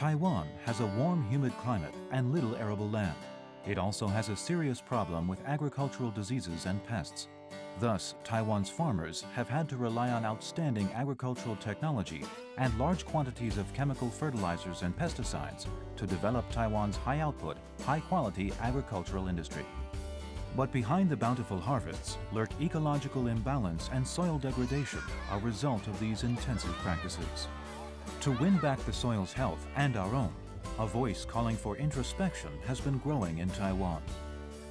Taiwan has a warm, humid climate and little arable land. It also has a serious problem with agricultural diseases and pests. Thus, Taiwan's farmers have had to rely on outstanding agricultural technology and large quantities of chemical fertilizers and pesticides to develop Taiwan's high-output, high-quality agricultural industry. But behind the bountiful harvests lurk ecological imbalance and soil degradation, a result of these intensive practices. To win back the soil's health and our own, a voice calling for introspection has been growing in Taiwan.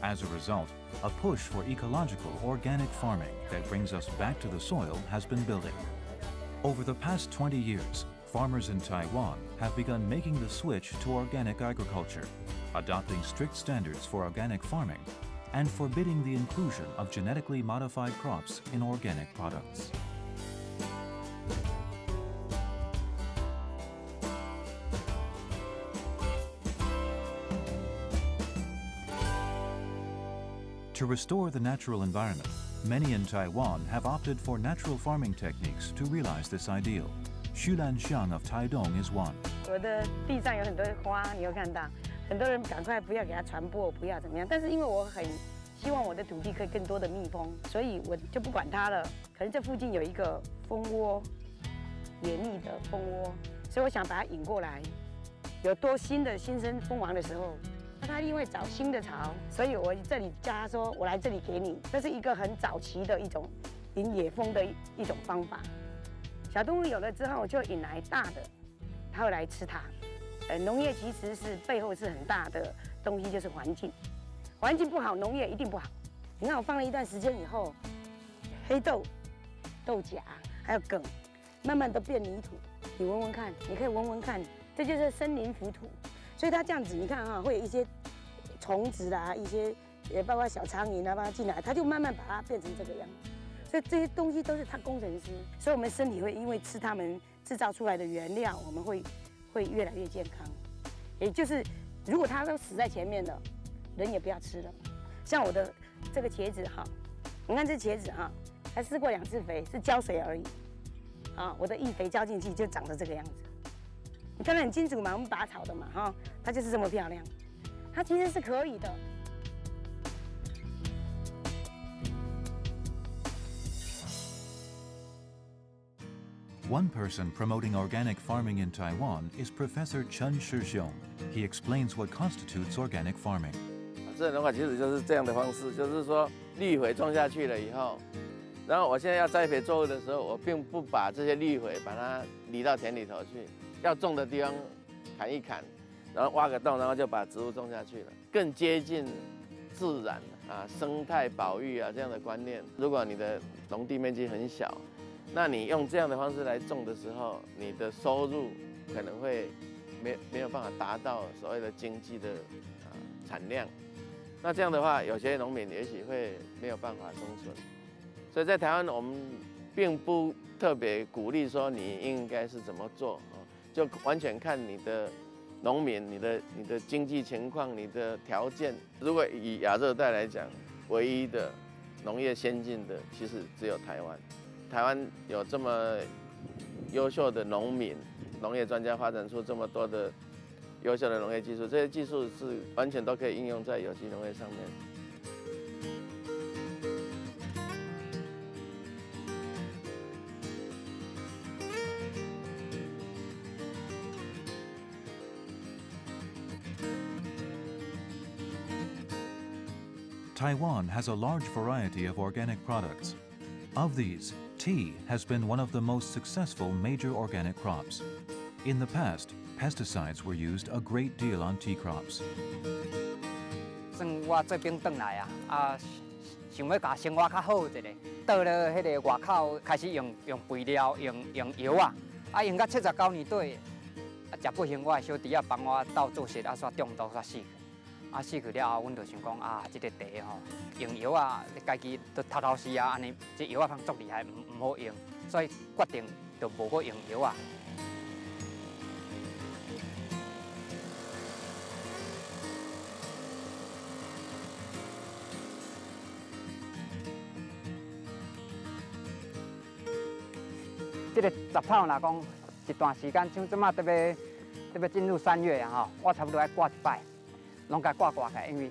As a result, a push for ecological organic farming that brings us back to the soil has been building. Over the past 20 years, farmers in Taiwan have begun making the switch to organic agriculture, adopting strict standards for organic farming, and forbidding the inclusion of genetically modified crops in organic products. To restore the natural environment, many in Taiwan have opted for natural farming techniques to realize this ideal. Xu Lan Xiang of Taidong is one. 我的地上有很多花，你有看到？很多人赶快不要给它传播，不要怎么样。但是因为我很希望我的土地可以更多的蜜蜂，所以我就不管它了。可能这附近有一个蜂窝，野蜜的蜂窝，所以我想把它引过来。有多新的新生蜂王的时候， 那它一定会找新的巢，所以我这里叫他说：“我来这里给你。”这是一个很早期的一种引野蜂的一种方法。小动物有了之后，就引来大的，它会来吃它。呃，农业其实是背后是很大的东西，就是环境。环境不好，农业一定不好。你看我放了一段时间以后，黑豆、豆荚还有梗，慢慢都变泥土。你闻闻看，你可以闻闻看，这就是森林浮土。所以它这样子，你看哈，会有一些虫子啦，一些也包括小苍蝇啊，把它进来，它就慢慢把它变成这个样子。所以这些东西都是它工程师，所以我们身体会因为吃它们制造出来的原料，我们会会越来越健康。也就是如果它都死在前面了，人也不要吃了。像我的这个茄子哈，你看这茄子哈，才施过两次肥，是浇水而已。啊，我的一肥浇进去就长得这个样子。你看得很清楚嘛？我们拔草的嘛，哈，它就是这么漂亮。它其实是可以的。One person promoting organic farming in Taiwan is Professor Chen Shixiong. He explains what constitutes organic farming. 自然农法其实就是这样的方式，就是说绿肥种下去了以后，然后我现在要栽培作物的时候，我并不把这些绿肥把它移到田里头去，要种的地方砍一砍，然后挖个洞，然后就把植物种下去了，更接近自然啊，生态保育啊这样的观念。如果你的农地面积很小，那你用这样的方式来种的时候，你的收入可能会没没有办法达到所谓的经济的啊产量。那这样的话，有些农民也许会没有办法生存。所以在台湾，我们并不特别鼓励说你应该是怎么做，就完全看你的农民、你的你的经济情况、你的条件。如果以亚热带来讲，唯一的农业先进的，其实只有台湾。台湾有这么优秀的农民、农业专家，发展出这么多的优秀的农业技术，这些技术是完全都可以应用在有机农业上面。Taiwan has a large variety of organic products. Of these, tea has been one of the most successful major organic crops. In the past, pesticides were used a great deal on tea crops. 算我这边转来啊，啊，想要把生活较好一点。到了迄个外口开始用用肥料、用用药啊，啊用到七十九年底，啊食不行，我的小弟啊帮我斗做事啊，煞中毒煞死。 啊死去了后，阮就想讲啊，这个茶吼用药啊，家己都头头是啊，安尼这药啊通足厉害，唔唔好用，所以决定就无搁用药啊。这个杂草若讲一段时间，像即马特别特别进入三月啊吼，我差不多要挂一摆，拢甲挂挂起，因为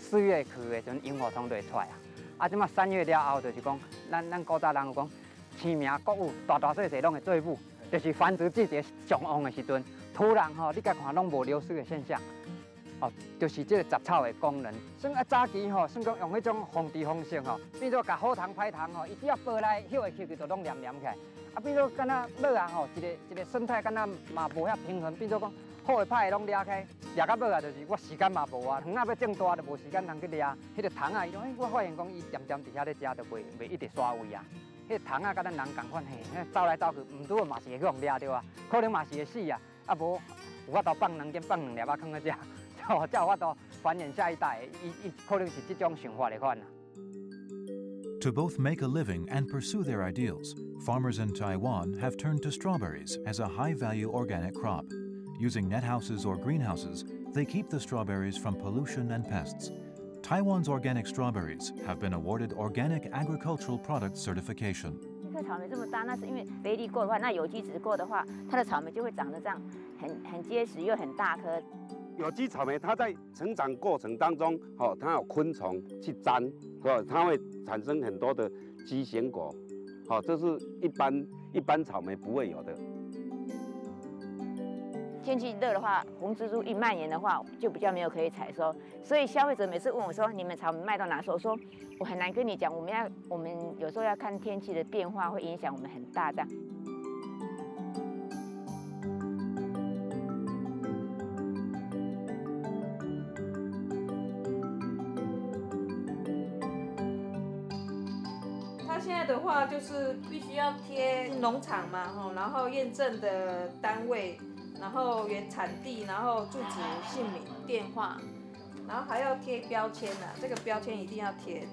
四月去的时阵萤火虫就会出来啊。啊，即马三月了后，就是讲，咱咱古早人有讲，清明国舞大大小小拢会做舞，就是繁殖季节上旺的时阵，土壤吼，你甲看拢无流失的现象。哦，就是这个杂草的功能。算啊早期吼，算讲用迄种防治方式吼，变做甲好虫歹虫吼，伊只要飞来，叶的起去就拢黏黏起来。啊，变做敢若尾啊吼，一个一个生态敢若嘛无遐平衡，变做讲好的歹的拢掠开，掠到尾啊，就是我时间嘛无啊，糖啊要种大就无时间通去掠。迄个糖啊，伊讲，我发现讲伊点点伫遐咧食，就袂袂一直刷胃啊。迄个糖啊，甲咱人共款嘿，走来走去，毋拄嘛是会去互掠着啊，可能嘛是会死啊，啊无有法度放两斤放两粒啊，放去食。To both make a living and pursue their ideals, farmers in Taiwan have turned to strawberries as a high-value organic crop. Using net houses or greenhouses, they keep the strawberries from pollution and pests. Taiwan's organic strawberries have been awarded Organic Agricultural Product Certification. 这个草莓这么大，那是因为肥力过的话，那有机质过的话，它的草莓就会长得这样，很很结实又很大颗。有机草莓，它在成长过程当中，哦，它有昆虫去沾，哦，它会产生很多的畸形果，哦，这是一般一般草莓不会有的。 天气热的话，红蜘蛛一蔓延的话，就比较没有可以采收。所以消费者每次问我说：“你们草莓卖到哪？”时候，我说：“我很难跟你讲，我们要我们有时候要看天气的变化，会影响我们很大的。他现在的话就是必须要贴农场嘛，然后验证的单位。”然后原产地，然后住址、姓名、电话，然后还要贴标签呢、啊。这个标签一定要贴，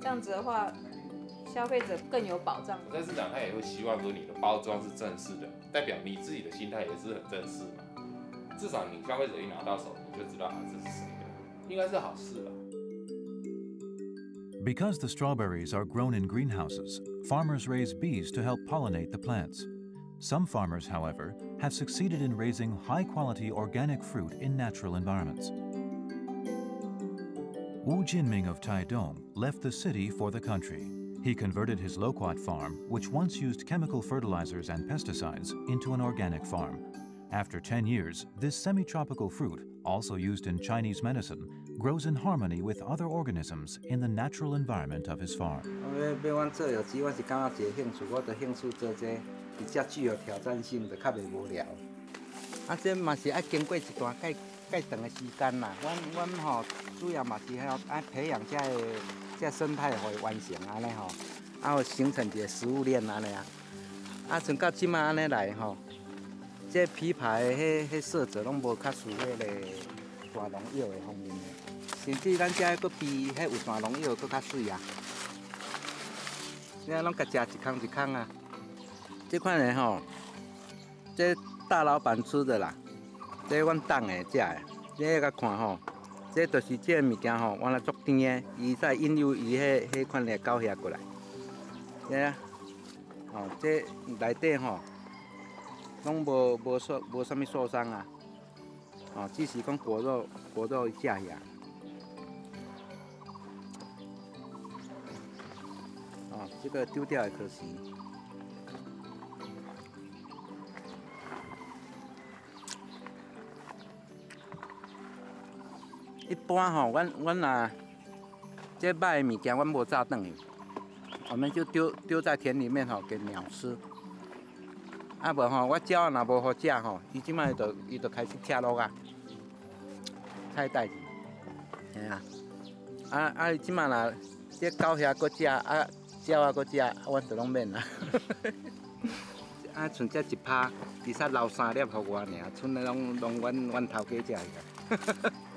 这样子的话，消费者更有保障。在市场他也会希望说你的包装是正式的，代表你自己的心态也是很正式嘛。至少你消费者一拿到手，你就知道这是谁的，应该是好事了。Because the strawberries are grown in greenhouses, farmers raise bees to help pollinate the plants. Some farmers, however, have succeeded in raising high-quality organic fruit in natural environments. Wu Jinming of Taidong left the city for the country. He converted his loquat farm, which once used chemical fertilizers and pesticides, into an organic farm. After 10 years, this semi-tropical fruit, also used in Chinese medicine, grows in harmony with other organisms in the natural environment of his farm. Uh, 比较具有挑战性的，较袂无聊。啊，这嘛是爱经过一段介介长的时间啦。阮阮吼主要嘛是要爱培养这个这生态互完成安尼吼，啊，有形成一个食物链安尼啊。啊，从到即马安尼来吼。这枇杷的迄迄色泽拢无较输迄个大农药的方面甚至咱遮个比迄有大农药搁较水啊！你看拢甲食一空一空啊！这款的吼，这大老板吃的啦，这阮党的食的，这甲看吼，这就是这物件吼，原来足甜的，伊在引诱伊迄迄款的狗遐过来，啊，吼，这内底吼。拢无无受无啥物受伤啊，哦，只是讲果肉果肉食遐。哦，这个丢掉也可惜。一般吼，阮阮若这歹的物件，阮无炸断去，我们就丢丢在田里面吼，给鸟吃。啊无吼，我鸟若无好食吼，伊即摆就伊就开始拆落啊，菜代志，吓啊！啊啊！即摆若这狗遐搁食，啊鸟啊搁食，啊阮就拢免啦。啊，剩只一拍，其实留三粒互我尔，剩的拢拢阮阮头家食去。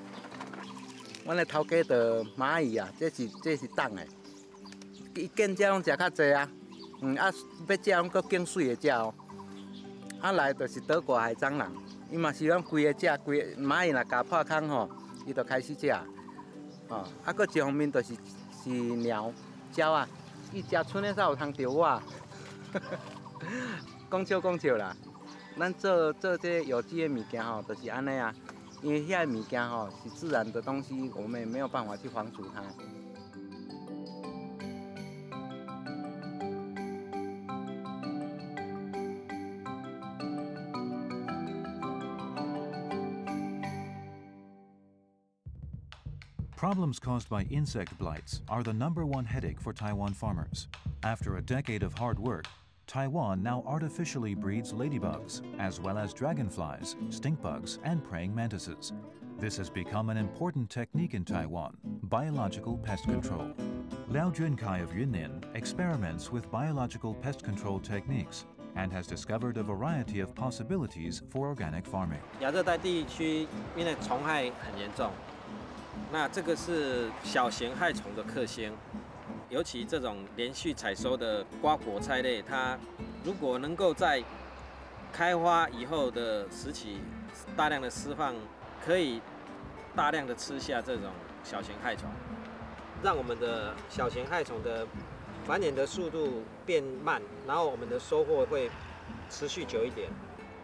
阮的头家着蚂蚁啊，这是这是冻的，伊见只拢食较济啊。嗯啊，要食拢搁拣水的食哦。啊来就是德国海蟑螂，伊嘛是拢规个食，规个蚂蚁若咬破空吼，伊就开始食。哦，啊，搁一方面就是是鸟、鸟啊，伊食剩的才有通着我。讲笑讲笑啦，咱做做这有机的物件吼，就是安尼啊。因为遐物件吼是自然的东西，我们也没有办法去防除它。Problems caused by insect blights are the number one headache for Taiwan farmers. After a decade of hard work, Taiwan now artificially breeds ladybugs, as well as dragonflies, stink bugs, and praying mantises. This has become an important technique in Taiwan, biological pest control. Liao Junkai of Yunnan experiments with biological pest control techniques and has discovered a variety of possibilities for organic farming. 亚热带地区因为虫害很严重，那这个是小型害虫的克星， 尤其这种连续采收的瓜果菜类，它如果能够在开花以后的时期大量的释放，可以大量的吃下这种小型害虫，让我们的小型害虫的繁衍的速度变慢，然后我们的收获会持续久一点。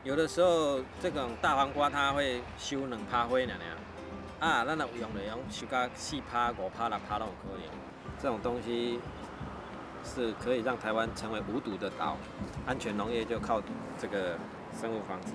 有的时候这种大黄瓜它会收两趴灰娘娘。啊，咱若用来用收到四趴、五趴、六趴都有可能。这种东西是可以让台湾成为无毒的岛，安全农业就靠这个生物防治。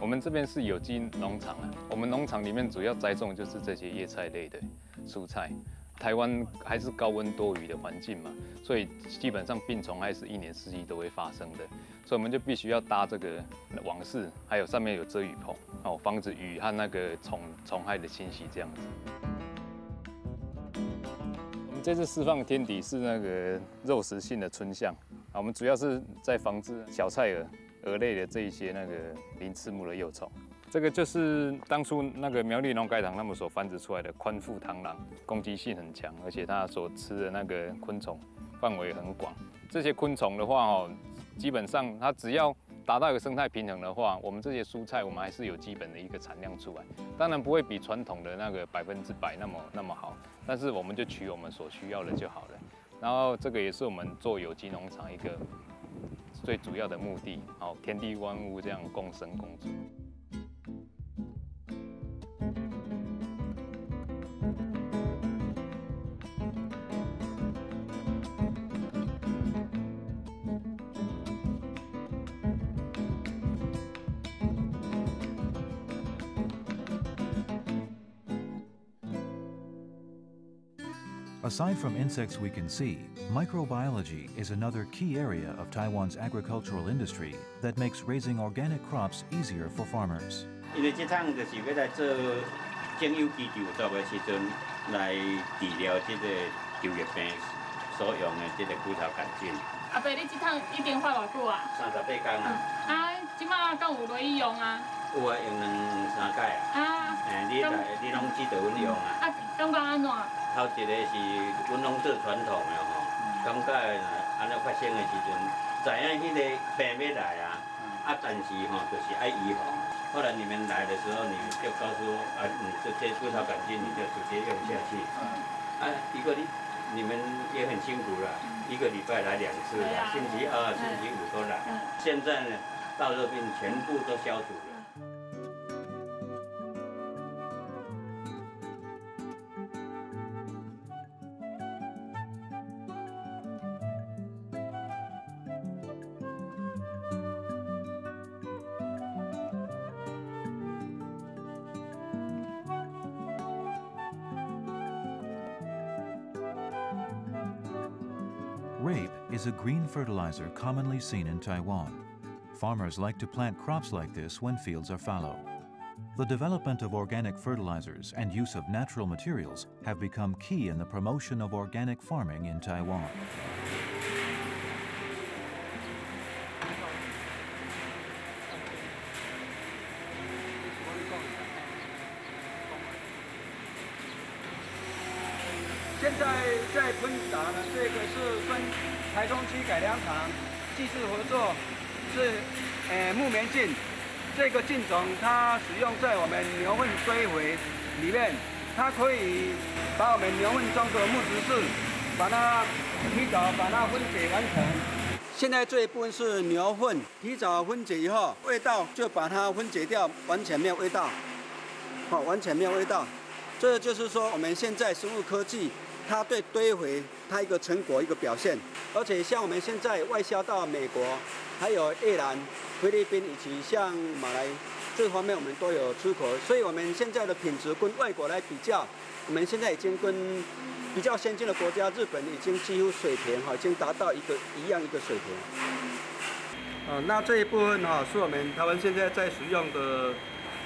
我们这边是有机农场啊，我们农场里面主要栽种就是这些叶菜类的蔬菜。台湾还是高温多雨的环境嘛，所以基本上病虫害是一年四季都会发生的，所以我们就必须要搭这个网室，还有上面有遮雨棚，哦，防止雨和那个虫虫害的侵袭这样子。我们这次释放天敌是那个肉食性的春象，啊，我们主要是在防治小菜蛾、蛾类的这一些那个鳞翅目的幼虫。这个就是当初那个苗栗农改场他们所繁殖出来的宽腹螳螂，攻击性很强，而且它所吃的那个昆虫范围很广。这些昆虫的话哦，基本上它只要达到一个生态平衡的话，我们这些蔬菜我们还是有基本的一个产量出来。当然不会比传统的那个百分之百那么那么好，但是我们就取我们所需要的就好了。然后这个也是我们做有机农场一个最主要的目的，好，天地万物这样共生共存。Aside from insects we can see, microbiology is another key area of Taiwan's agricultural industry that makes raising organic crops easier for farmers. 因为这趟就是要来做种有机植物作的时阵，来治疗这个竹叶病所用的这个枯草杆菌。阿伯，你这趟一定花偌久啊？三十八天啊。啊，即马敢有落去用啊？有啊，用两三届啊。啊。诶，你来，你拢指导阮用啊？啊，感觉安怎？ 头一个是阮拢做传统的吼，感觉安尼发生的时阵，知影迄个病要来啊，啊，但是吼就是爱预防。后来你们来的时候，你就告诉我啊，你这些葡萄杆菌你就直接用下去。啊，一个你你们也很辛苦了，一个礼拜来两次了，星期二、星期五都来。现在呢，大热病全部都消除了。Rape is a green fertilizer commonly seen in Taiwan. Farmers like to plant crops like this when fields are fallow. The development of organic fertilizers and use of natural materials have become key in the promotion of organic farming in Taiwan. 在在喷洒的这个是跟台中区改良厂技术合作，是呃木棉菌这个菌种它使用在我们牛粪堆肥里面，它可以把我们牛粪中的木质素，把它提早把它分解完成。现在这一部分是牛粪，提早分解以后，味道就把它分解掉，完全没有味道，好，完全没有味道。这就是说我们现在生物科技。它对堆肥，它一个成果一个表现，而且像我们现在外销到美国，还有越南、菲律宾以及像马来这方面，我们都有出口，所以我们现在的品质跟外国来比较，我们现在已经跟比较先进的国家日本已经几乎水平哈，已经达到一个一样一个水平。啊，那这一部分哈是我们台湾现在在使用的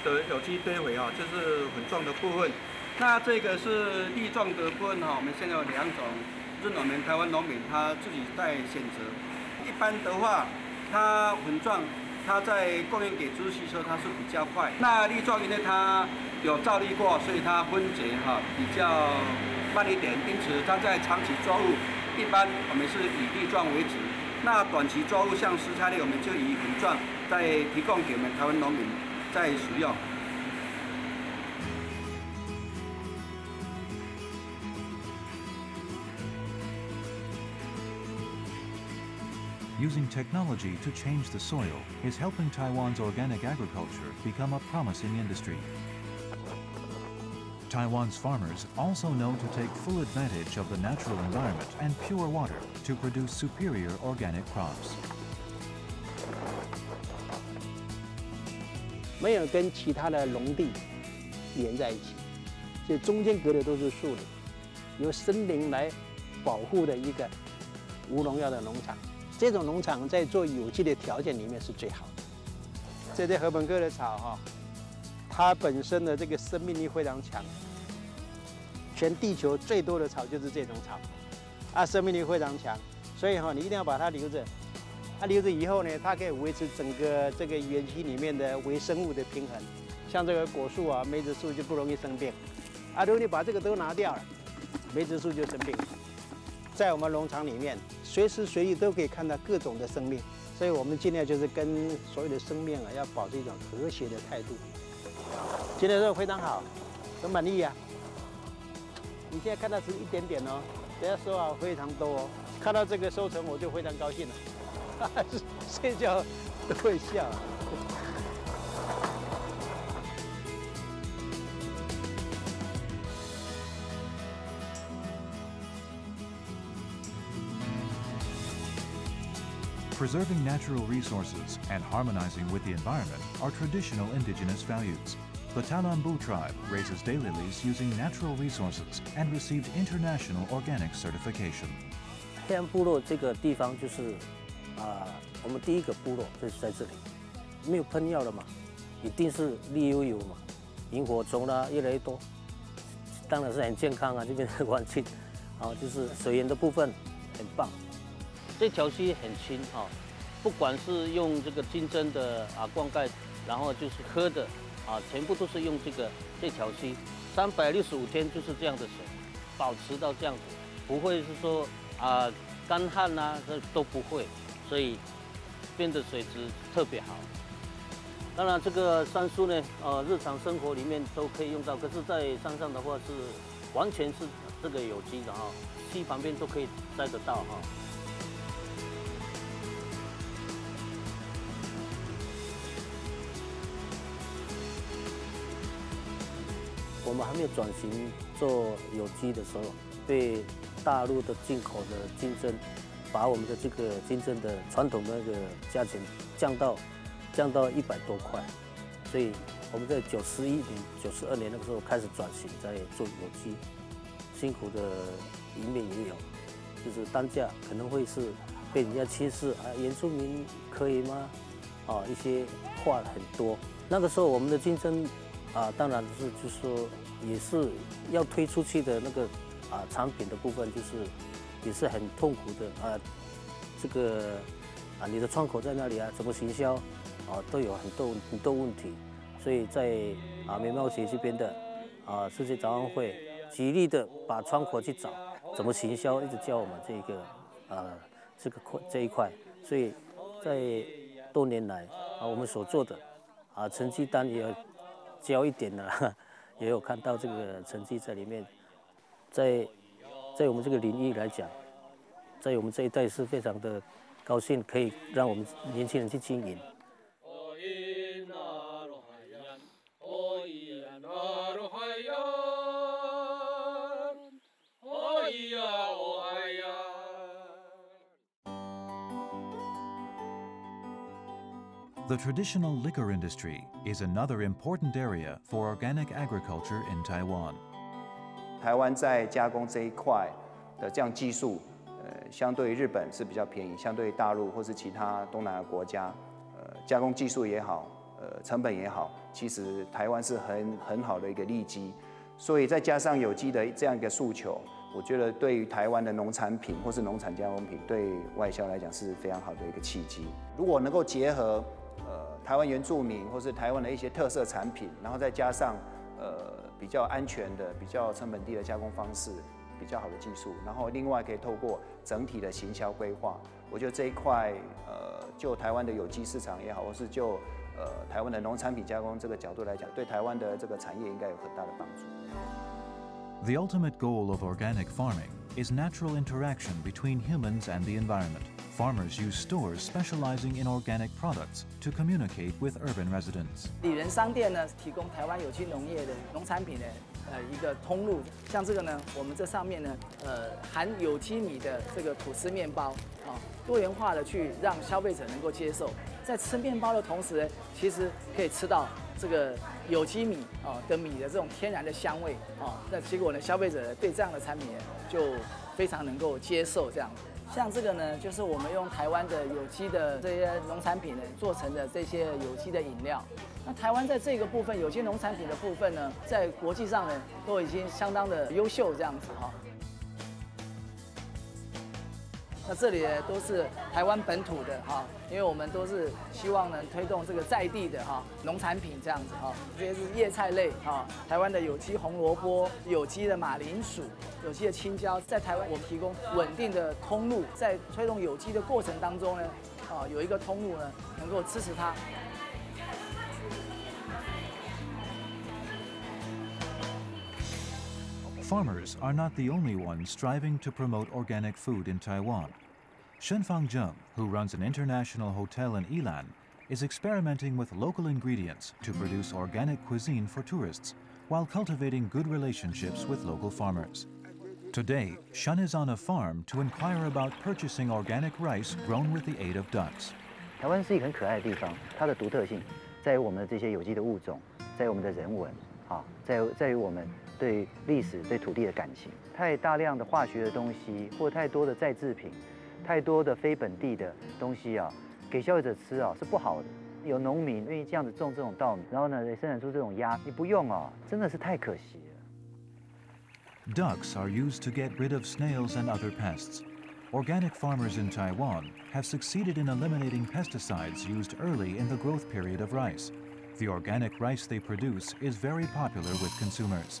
的有机堆肥啊，就是很重的部分。那这个是粒状的部分哈，我们现在有两种，是我们台湾农民他自己在选择。一般的话，它粉状，它在供应给猪吸收它是比较快。那粒状因为它有照例过，所以它分解哈比较慢一点，因此它在长期作物，一般我们是以粒状为主。那短期作物像蔬菜类，我们就以粉状在提供给我们台湾农民在使用。using technology to change the soil is helping Taiwan's organic agriculture become a promising industry. Taiwan's farmers also know to take full advantage of the natural environment and pure water to produce superior organic crops. 没有跟其他的农地连在一起，所以中间隔的都是树林，由森林来保护的一个无农药的农场。 这种农场在做有机的条件里面是最好的。这些禾本科的草哈，它本身的这个生命力非常强。全地球最多的草就是这种草，啊，生命力非常强，所以哈，你一定要把它留着。它留着以后呢，它可以维持整个这个园区里面的微生物的平衡。像这个果树啊，梅子树就不容易生病。啊，如果你把这个都拿掉了，梅子树就生病。在我们农场里面，随时随地都可以看到各种的生命，所以我们尽量就是跟所有的生命啊，要保持一种和谐的态度。今天肉非常好，很满意呀。你现在看到是一点点哦，等下收啊非常多哦。看到这个收成，我就非常高兴了，睡觉都会笑。Preserving natural resources and harmonizing with the environment are traditional indigenous values. The Talambu tribe raises daylilies using natural resources and received international organic certification. 黑安部落这个地方就是啊，我们第一个部落就是在这里，没有喷药了嘛，一定是绿油油嘛，萤火虫啦越来越多，当然是很健康啊，这边的环境，啊，就是水源的部分很棒。 这条溪很清哈，不管是用这个金针的啊灌溉，然后就是喝的啊，全部都是用这个这条溪，三百六十五天就是这样的水，保持到这样子，不会是说啊干旱呐，这都不会，所以变得水质特别好。当然这个杉树呢，呃，日常生活里面都可以用到，可是，在山上的话是完全是这个有机的哈，溪旁边都可以摘得到哈。我们还没有转型做有机的时候，被大陆的进口的金针，把我们的这个金针的传统那个价钱降到降到一百多块，所以我们在九十一年、九十二年那个时候开始转型，在做有机，辛苦的一面也有，就是单价可能会是被人家轻视啊，原住民可以吗？啊，一些话很多。那个时候我们的金针。啊，当然是，就是说，也是要推出去的那个啊产品的部分，就是也是很痛苦的啊。这个啊，你的窗口在那里啊？怎么行销啊？都有很多很多问题。所以在啊，美贸协这边的啊，世界早安会极力的把窗口去找，怎么行销，一直教我们这个啊这个块这一块。所以在多年来啊，我们所做的。啊，成绩单也教一点的，也有看到这个成绩在里面。在在我们这个领域来讲，在我们这一代是非常的高兴，可以让我们年轻人去经营。The traditional liquor industry is another important area for organic agriculture in Taiwan. 台湾在加工这一块的这样技术，呃，相对日本是比较便宜，相对大陆或是其他东南亚国家，呃，加工技术也好，呃，成本也好，其实台湾是很很好的一个利基。所以再加上有机的这样一个诉求，我觉得对于台湾的农产品或是农产加工品，对外销来讲是非常好的一个契机。如果能够结合呃，台湾原住民或是台湾的一些特色产品，然后再加上呃比较安全的、比较成本低的加工方式，比较好的技术，然后另外可以透过整体的行销规划，我觉得这一块呃，就台湾的有机市场也好，或是就呃台湾的农产品加工这个角度来讲，对台湾的这个产业应该有很大的帮助。The ultimate goal of organic farming is natural interaction between humans and the environment. Farmers use stores specializing in organic products to communicate with urban residents. 里仁商店呢，提供台湾有机农业的农产品的呃一个通路。像这个呢，我们这上面呢，呃含有机米的这个吐司面包啊，多元化的去让消费者能够接受，在吃面包的同时呢，其实可以吃到这个 有机米啊的米的这种天然的香味啊。那结果呢，消费者对这样的产品就非常能够接受这样。像这个呢，就是我们用台湾的有机的这些农产品呢做成的这些有机的饮料。那台湾在这个部分有机农产品的部分呢，在国际上呢都已经相当的优秀这样子哈。那这里都是台湾本土的哈，因为我们都是希望能推动这个在地的哈农产品这样子哈，这些是叶菜类哈，台湾的有机红萝卜、有机的马铃薯、有机的青椒，在台湾我们提供稳定的通路，在推动有机的过程当中呢，啊有一个通路呢能够支持它。Farmers are not the only ones striving to promote organic food in Taiwan. Shenfang Zheng, who runs an international hotel in Ilan, is experimenting with local ingredients to produce organic cuisine for tourists while cultivating good relationships with local farmers. Today, Shun is on a farm to inquire about purchasing organic rice grown with the aid of ducks. 台湾是一个很可爱的地方，它的独特性在于我们的这些有机的物种，在于我们的人文，啊，在在于我们 对历史、对土地的感情。太大量的化学的东西，或太多的再制品，太多的非本地的东西啊，给消费者吃啊是不好的。有农民愿意这样子种这种稻米，然后呢生产出这种鸭，你不用啊，真的是太可惜了。 Ducks are used to get rid of snails and other pests. Organic farmers in Taiwan have succeeded in eliminating pesticides used early in the growth period of rice. The organic rice they produce is very popular with consumers.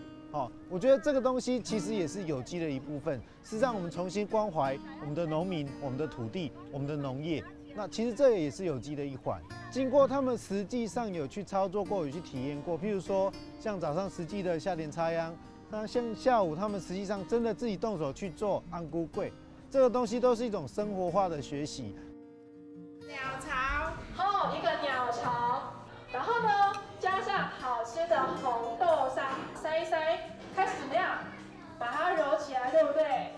好，我觉得这个东西其实也是有机的一部分，是让我们重新关怀我们的农民、我们的土地、我们的农业。那其实这也是有机的一环。经过他们实际上有去操作过，有去体验过，譬如说像早上实际的夏天插秧，那像下午他们实际上真的自己动手去做安菇柜，这个东西都是一种生活化的学习。鸟巢，后一个鸟巢，然后呢，加上好吃的红它揉起来，对不对？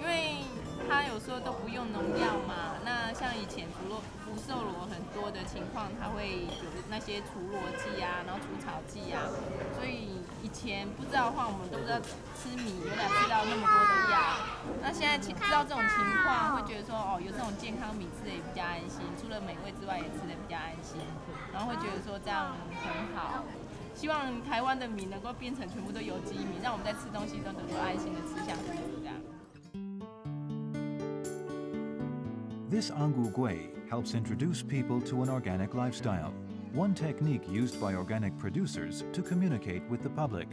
因为它有时候都不用农药嘛，那像以前福罗福寿螺很多的情况，它会有那些除螺剂啊，然后除草剂啊，所以以前不知道的话，我们都不知道吃米原来吃到那么多的药。那现在知道这种情况，会觉得说哦，有这种健康米吃的也比较安心，除了美味之外，也吃的比较安心，然后会觉得说这样很好。希望台湾的米能够变成全部都有机米，让我们在吃东西都能够安心的吃下去，这样。This Angu Gui helps introduce people to an organic lifestyle, one technique used by organic producers to communicate with the public.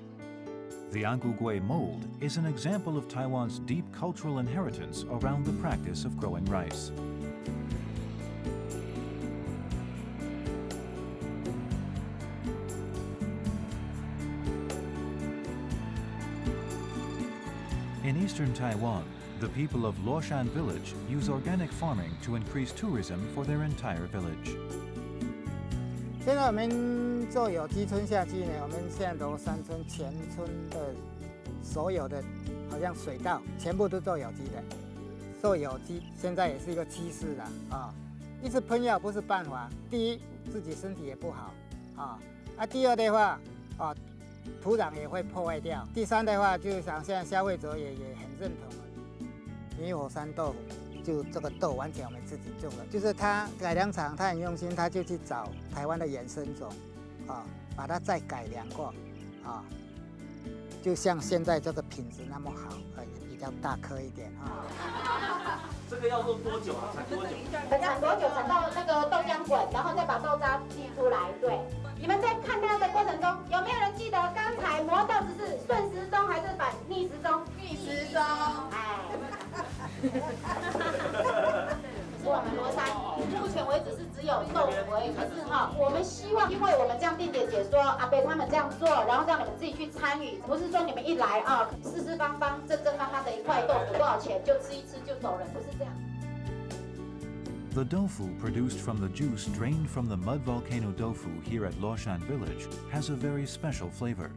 The Angu Gui mold is an example of Taiwan's deep cultural inheritance around the practice of growing rice. In eastern Taiwan, the people of Luoshan village use organic farming to increase tourism for their entire village. 现在我们做有机春夏季呢，我们现在罗山村全村的所有的好像水稻全部都做有机的，做有机现在也是一个趋势了啊！一直喷药不是办法，第一自己身体也不好啊，啊第二的话啊 土壤也会破坏掉，第三的话就是想现在消费者也也很认同。米火山豆，就这个豆完全我们自己种的，就是他改良厂他很用心，他就去找台湾的野生种，啊，把它再改良过，啊，就像现在这个品质那么好，而已比较大颗一点啊。这个要做多久啊？产多久？产多久？产到那个豆浆滚，然后再把豆渣挤出来。对，你们在看它的过程中，有没有人记得刚才磨豆子是顺时钟还是反逆时钟？逆时钟。哎。只有豆腐而已，可是哈，我们希望因为我们这样定点解说，阿贝他们这样做，然后让你们自己去参与，不是说你们一来啊，四四方方、正正方方的一块豆腐多少钱就吃一吃就走人，不是这样。The tofu produced from the juice drained from the mud volcano tofu here at Loshan village has a very special flavor.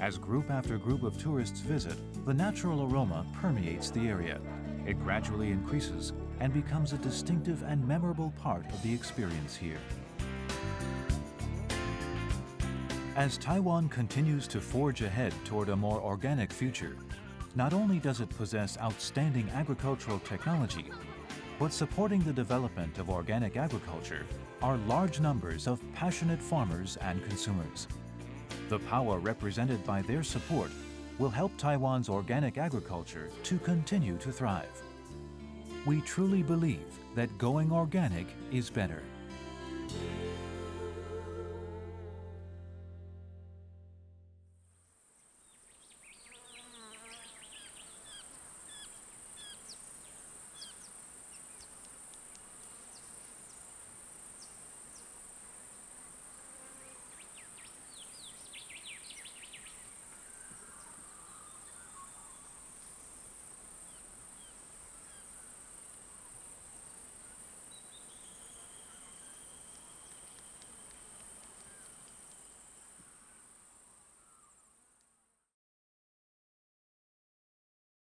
As group after group of tourists visit, the natural aroma permeates the area. It gradually increases and becomes a distinctive and memorable part of the experience here. As Taiwan continues to forge ahead toward a more organic future, not only does it possess outstanding agricultural technology, but supporting the development of organic agriculture are large numbers of passionate farmers and consumers. The power represented by their support will help Taiwan's organic agriculture to continue to thrive. We truly believe that going organic is better.